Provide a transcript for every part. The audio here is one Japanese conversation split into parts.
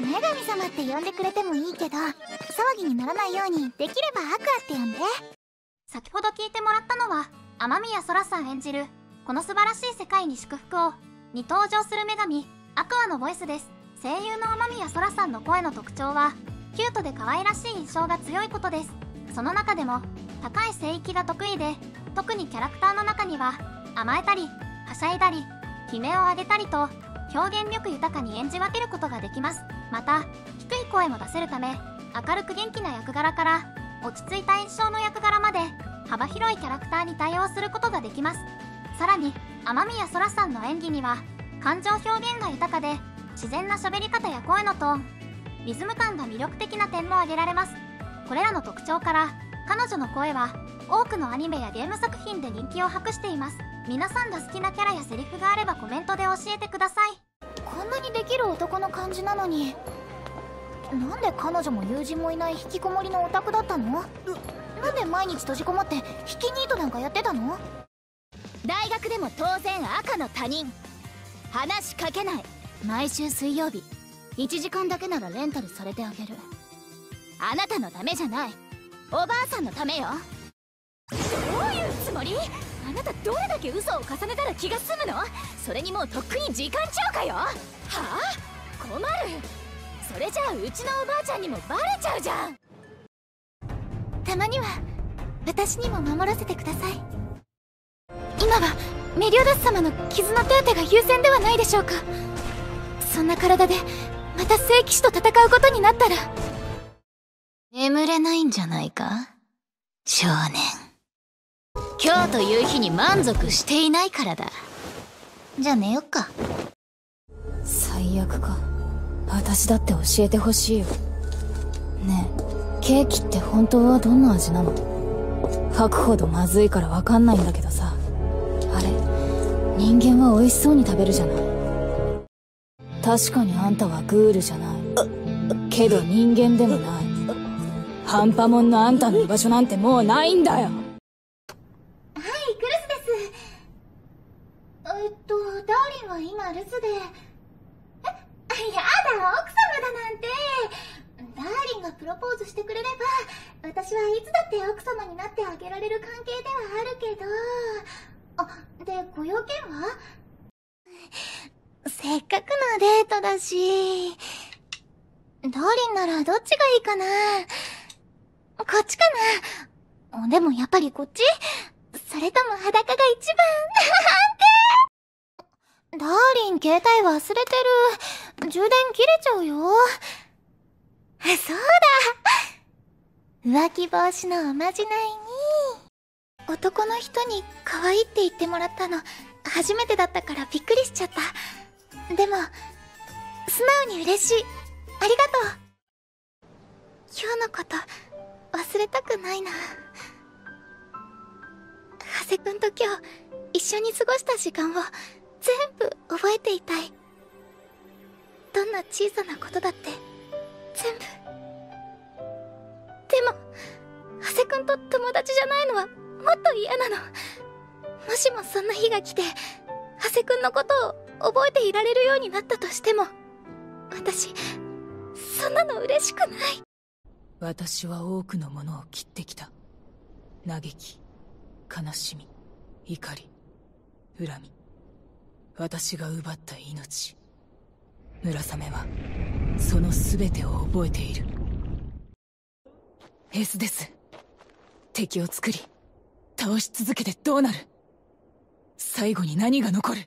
女神様って呼んでくれてもいいけど騒ぎにならないようにできればアクアって呼んで。先ほど聞いてもらったのは雨宮そらさん演じるこの素晴らしい世界に祝福をに登場する女神アクアのボイスです。声優の雨宮そらさんの声の特徴はキュートで可愛らしい印象が強いことです。その中でも高い声域が得意で特にキャラクターの中には甘えたりはしゃいだり悲鳴を上げたりと表現力豊かに演じ分けることができます。また低い声も出せるため明るく元気な役柄から落ち着いた印象の役柄まで幅広いキャラクターに対応することができます。さらに雨宮そらさんの演技には感情表現が豊かで自然な喋り方や声のトーンリズム感が魅力的な点も挙げられます。これらの特徴から彼女の声は多くのアニメやゲーム作品で人気を博しています。皆さんが好きなキャラやセリフがあればコメントで教えてください。んなにできる男の感じなのに。なんで彼女も友人もいない引きこもりのオタクだったの？なんで毎日閉じこもって引きニートなんかやってたの？大学でも当然赤の他人。話しかけない。毎週水曜日。1時間だけならレンタルされてあげる。あなたのためじゃない。おばあさんのためよ。どういうつもり？あなたどれだけ嘘を重ねたら気が済むの？それにもうとっくに時間超過よ？はあ？困る。それじゃあうちのおばあちゃんにもバレちゃうじゃん。たまには私にも守らせてください。今はメリオダス様の傷の手当てが優先ではないでしょうか？そんな体でまた聖騎士と戦うことになったら。眠れないんじゃないか？少年。今日という日に満足していないからだ。じゃあ寝よっか。最悪か。私だって教えてほしいよ。ねえケーキって本当はどんな味なの？吐くほどまずいからわかんないんだけどさ。あれ人間は美味しそうに食べるじゃない。確かにあんたはグールじゃない。けど人間でもない。半端もんのあんたの居場所なんてもうないんだよはいクルスですえっとダーリンは今留守で。えやだ奥様だなんて。ダーリンがプロポーズしてくれれば私はいつだって奥様になってあげられる関係ではあるけど。あでご用件は？せっかくのデートだしダーリンならどっちがいいかな？こっちかな？でもやっぱりこっち？それとも裸が一番？ってダーリン携帯忘れてる。充電切れちゃうよ。そうだ浮気防止のおまじないに、男の人に可愛いって言ってもらったの、初めてだったからびっくりしちゃった。でも、素直に嬉しい。ありがとう。今日のこと、忘れたくないな。長谷くんと今日、一緒に過ごした時間を全部覚えていたい。どんな小さなことだって、全部。でも、長谷くんと友達じゃないのはもっと嫌なの。もしもそんな日が来て、長谷くんのことを覚えていられるようになったとしても、私、そんなの嬉しくない。私は多くのものを切ってきた嘆き悲しみ怒り恨み私が奪った命。村雨はその全てを覚えている。エスです敵を作り倒し続けてどうなる。最後に何が残る。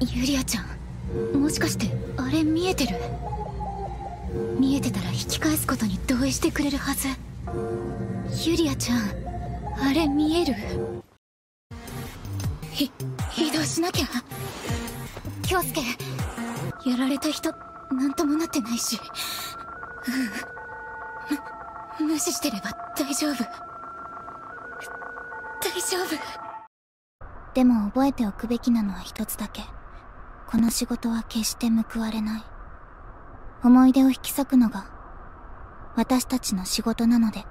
ユリアちゃんもしかしてあれ見えてる？見えてたら引き返すことに同意してくれるはず。ユリアちゃんあれ見える？ひ移動しなきゃ？京介やられた人なんともなってないし。む無視してれば大丈夫。大丈夫。でも覚えておくべきなのは一つだけ。この仕事は決して報われない。思い出を引き裂くのが私たちの仕事なので。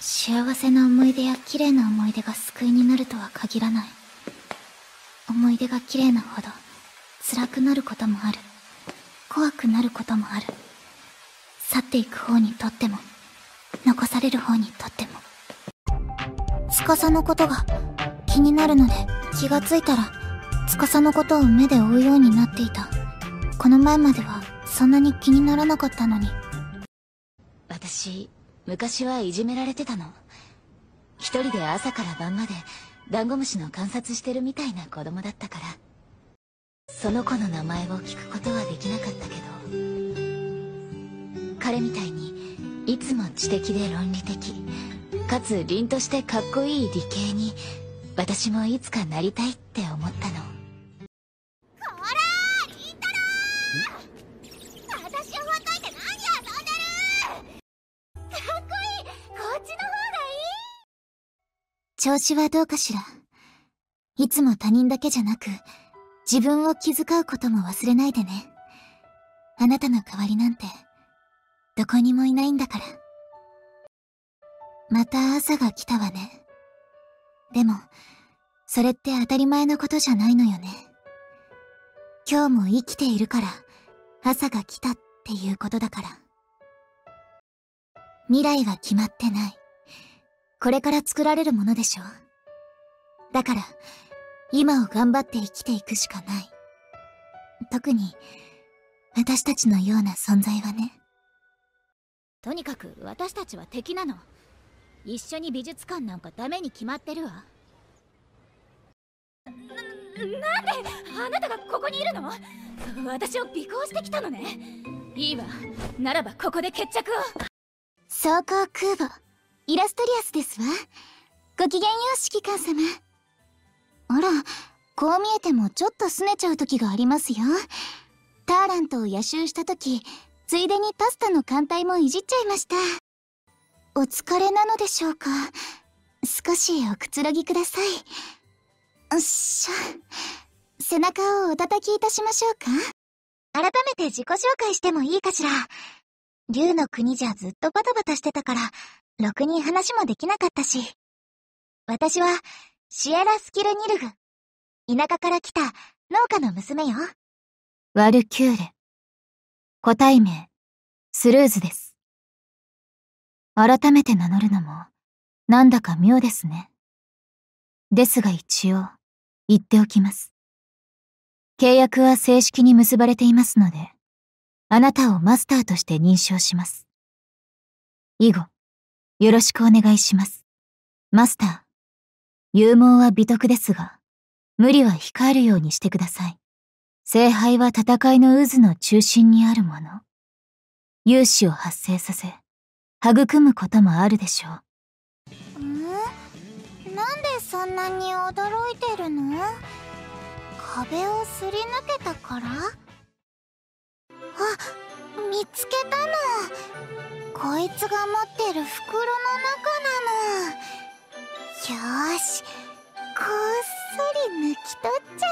幸せな思い出や綺麗な思い出が救いになるとは限らない。思い出が綺麗なほど辛くなることもある。怖くなることもある。去っていく方にとっても残される方にとっても。司のことが気になるので気がついたら司のことを目で追うようになっていた。この前まではそんなに気にならなかったのに。私昔はいじめられてたの。一人で朝から晩までダンゴムシの観察してるみたいな子供だったから。その子の名前を聞くことはできなかったけど。彼みたいにいつも知的で論理的。かつ凛としてかっこいい理系に私もいつかなりたいって思ったの。調子はどうかしら。いつも他人だけじゃなく自分を気遣うことも忘れないでね。あなたの代わりなんてどこにもいないんだから。また朝が来たわね。でもそれって当たり前のことじゃないのよね。今日も生きているから朝が来たっていうことだから。未来は決まってない。これから作られるものでしょだから今を頑張って生きていくしかない。特に私たちのような存在はね。とにかく私たちは敵なの。一緒に美術館なんかダメに決まってるわ。ななんであなたがここにいるの？私を尾行してきたのね。いいわ。ならばここで決着を。装甲空母イラストリアスですわ。ごきげんよう指揮官様。あらこう見えてもちょっと拗ねちゃう時がありますよ。ターラントを野襲した時ついでにパスタの艦隊もいじっちゃいました。お疲れなのでしょうか。少しおくつろぎください。おっしょ背中をお叩きいたしましょうか。改めて自己紹介してもいいかしら。竜の国じゃずっとバタバタしてたから、ろくに話もできなかったし。私は、シエラ・スキルニルフ。田舎から来た農家の娘よ。ワルキューレ個体名スルーズです改めて名乗るのもなんだか妙ですねですが一応言っておきます契約は正式に結ばれていますのであなたをマスターとして認証します。以後、よろしくお願いします。マスター、勇猛は美徳ですが、無理は控えるようにしてください。聖杯は戦いの渦の中心にあるもの。勇姿を発生させ、育むこともあるでしょう。ん？なんでそんなに驚いてるの？壁をすり抜けたから？あ見つけたの。こいつが持ってる袋の中なの。よしこっそり抜き取っちゃ